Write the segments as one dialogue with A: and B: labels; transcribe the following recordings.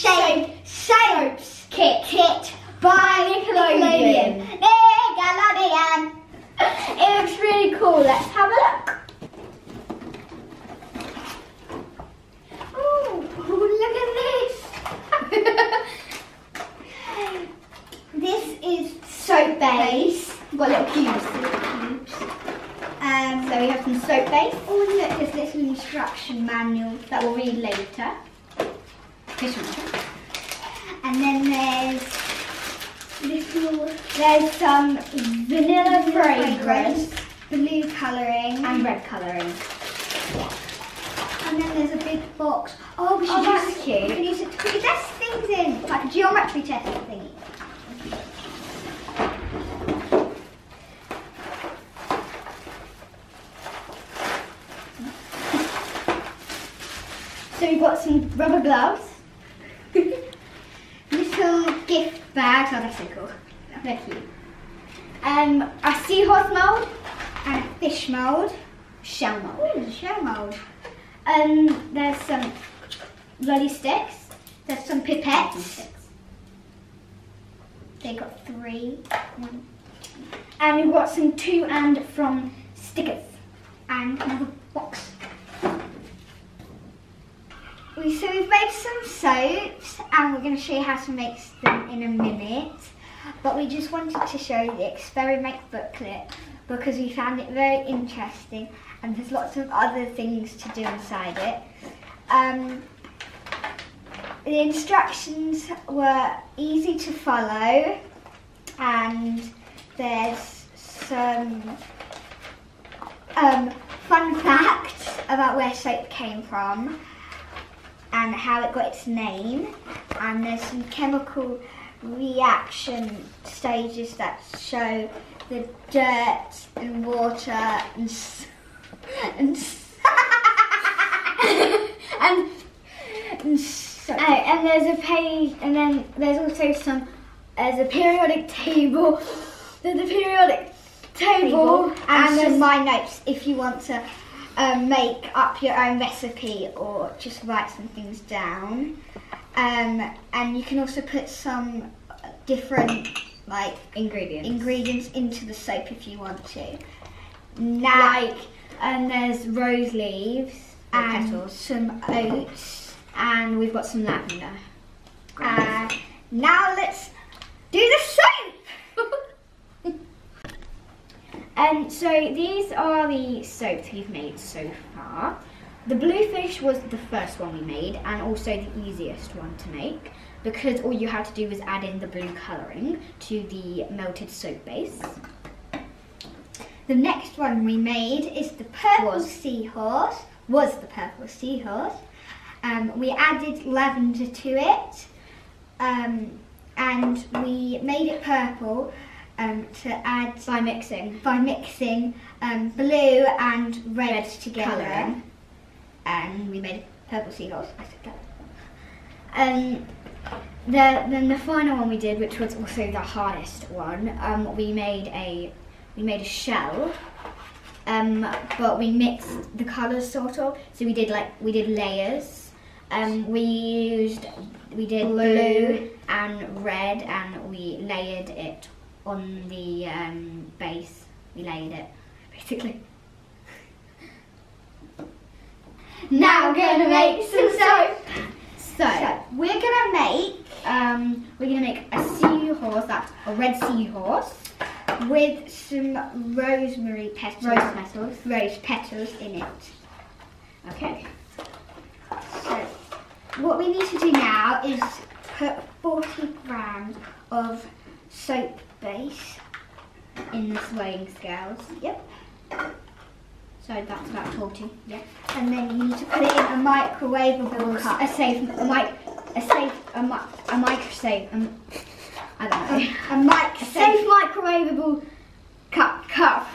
A: Shaped Soaps
B: Kit.
A: Kit by
B: Nickelodeon.
A: Nickelodeon.
B: It looks really cool. Let's have a look.
A: Oh, look at this. this is soap base.
B: We've got little cubes.
A: Um,
B: So we have some soap base
A: oh, look, there's little instruction manual.
B: that we'll read later. Dishwasher.
A: And then there's little, there's some
B: Vanilla fragrance
A: blue colouring,
B: and red colouring.
A: and then there's a big box. Oh, we should
B: Oh, that's
A: use,
B: cute.
A: We can use it to put test things in, like a geometry test thingy.
B: So we've got some rubber gloves.
A: Gift bags. That's so cool.
B: They're cute. Um, a seahorse mould,
A: And a fish mould.
B: shell mould.
A: Oh, there's a shell mould.
B: Um, there's some lolly sticks.
A: There's some pipettes. They got three. One,
B: And we've got some to and from stickers.
A: and another box. We, so we've made some soaps and we're going to show you how to make them in a minute. But we just wanted to show you the experiment booklet because we found it very interesting and there's lots of other things to do inside it. Um, the instructions were easy to follow and there's some um, fun facts about where soap came from and how it got its name. And there's some chemical reaction stages that show the dirt and water and and and, and soap.
B: Oh, and there's a page, and then there's also some. There's a periodic table. There's a periodic table,
A: table and, some
B: there's
A: my notes if you want to um, make up your own recipe or just write some things down. Um, and you can also put some different like
B: ingredients.
A: ingredients into the soap if you want to. Now,
B: like, and there's rose leaves and petals,
A: some oats.
B: and we've got some lavender.
A: Uh, now let's do the soap.
B: And Um, so these are the soaps we've made so far. The bluefish was the first one we made and also the easiest one to make because all you had to do was add in the blue colouring to the melted soap base.
A: The next one we made is the purple
B: Was.
A: seahorse. Was the purple seahorse. Um, we added lavender to it, um, and we made it purple um, to add
B: By mixing
A: by mixing um, blue and red,
B: Red
A: together.
B: colouring.
A: And we made purple seahorse. I said that.
B: Um, the, then the final one we did, which was also the hardest one, um, we made a we made a shell, um, but we mixed the colours sort of. So we did like we did layers. Um, we used we did blue and red, and we layered it on the um, base. We laid it basically.
A: Now we're gonna make some soap.
B: So.
A: So we're gonna make
B: Um, we're gonna make a seahorse, that's a red seahorse,
A: with some rosemary petals.
B: rose petals.
A: rose petals in it.
B: Okay.
A: So what we need to do now is put 40 grams of soap base.
B: In the weighing scales.
A: Yep.
B: So that's about 40. Yeah.
A: And then you need to put it in a microwavable cup.
B: A safe, a mic, a safe, a mic, a micro safe. Um, I don't know.
A: A, a mic
B: A safe microwavable cup, cup,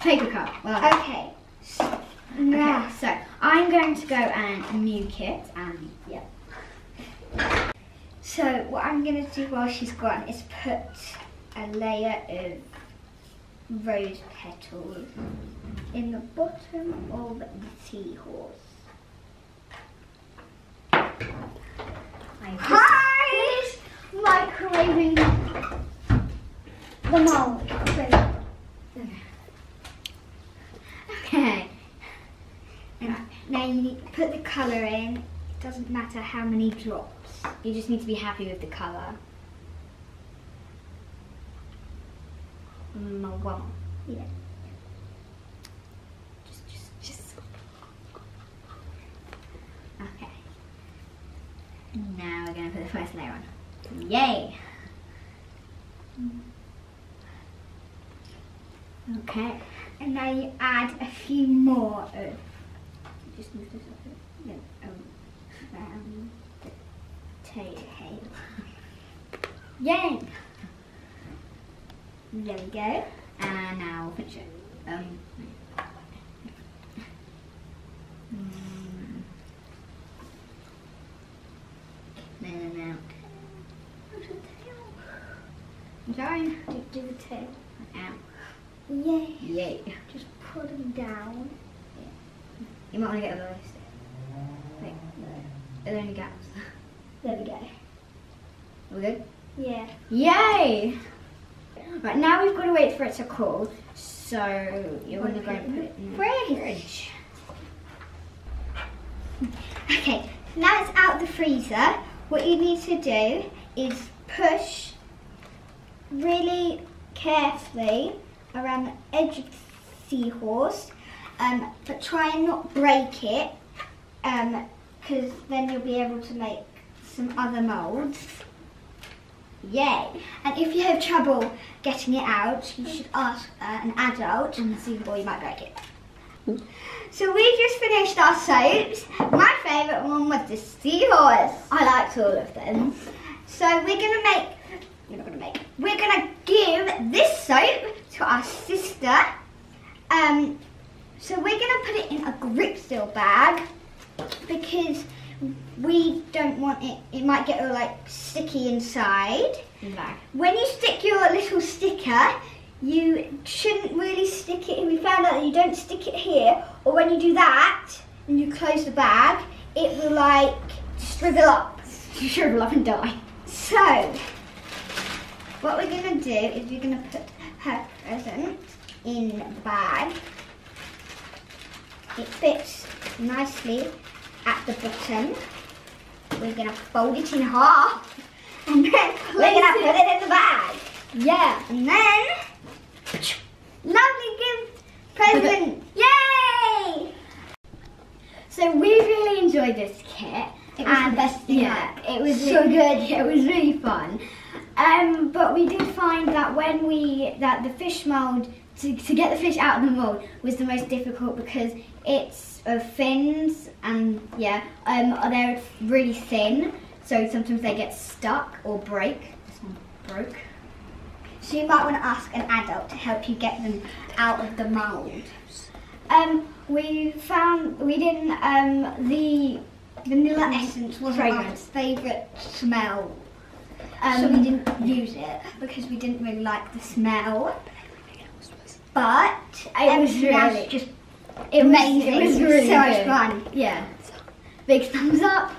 B: paper cup. Well,
A: Okay. So, now,
B: Okay, so I'm going to go and nuke it and yeah.
A: so what I'm going to do while she's gone is put a layer of rose petals in the bottom of the seahorse. Hi! Microwaving the mold.
B: Okay.
A: Now you need to put the colour in. It doesn't matter how many drops.
B: You just need to be happy with the colour. Mm, well,
A: Yeah.
B: just, just, just. Okay. Now we're gonna put the first layer on. Yay! Okay.
A: And now you add a few more of
B: Just move this up.
A: the um, um,
B: Tail.
A: Yay! There we go.
B: And now we'll finish it. Um. mm. I'm trying.
A: Do, do the tail.
B: Ow.
A: Yay!
B: Yay.
A: Just put them down.
B: You might want to get a stick. Wait, are there any gaps?
A: There we go.
B: Are we good?
A: Yeah.
B: Yay! Right, now we've got to wait for it to cool. So you're going to go and put it in the
A: Fridge. Okay, now it's out the freezer. What you need to do is push really carefully around the edge of the seahorse, um, but try and not break it, because then you'll be able to make some other moulds. Yay! And if you have trouble getting it out, you should ask uh, an adult, and see, or you might break it. So we just finished our soaps. My favourite one was the seahorse. I liked all of them. So we're gonna make. We're not gonna make. We're gonna give this soap to our sister. Um. So we're gonna put it in a grip seal bag because we don't want it. It might get all like sticky inside.
B: in bag.
A: When you stick your little sticker, you shouldn't really stick it. We found out that you don't stick it here, or when you do that and you close the bag, it will like shrivel up.
B: Shrivel up and die.
A: So, what we're gonna do is we're gonna put her present in the bag. It fits nicely at the bottom. We're gonna fold it in half, and then we're gonna put it in the bag.
B: Yeah.
A: And then, lovely gift present. Yay!
B: So we really enjoyed this kit.
A: It was the
B: and
A: best thing
B: Yeah,
A: ever.
B: it was
A: So
B: really-
A: good.
B: It was really fun. Um, but we did find that when we that the fish mold to, to get the fish out of the mold was the most difficult because it's of fins and yeah, um, they're really thin, so sometimes they get stuck or break. This one broke.
A: So you might want to ask an adult to help you get them out of the mold.
B: Um, we found we didn't um the
A: Vanilla essence wasn't our favourite smell,
B: um
A: so we didn't use it because we didn't really like the smell. But
B: It was really-
A: just
B: it was,
A: amazing.
B: It was really
A: so much fun.
B: Yeah. Big thumbs up.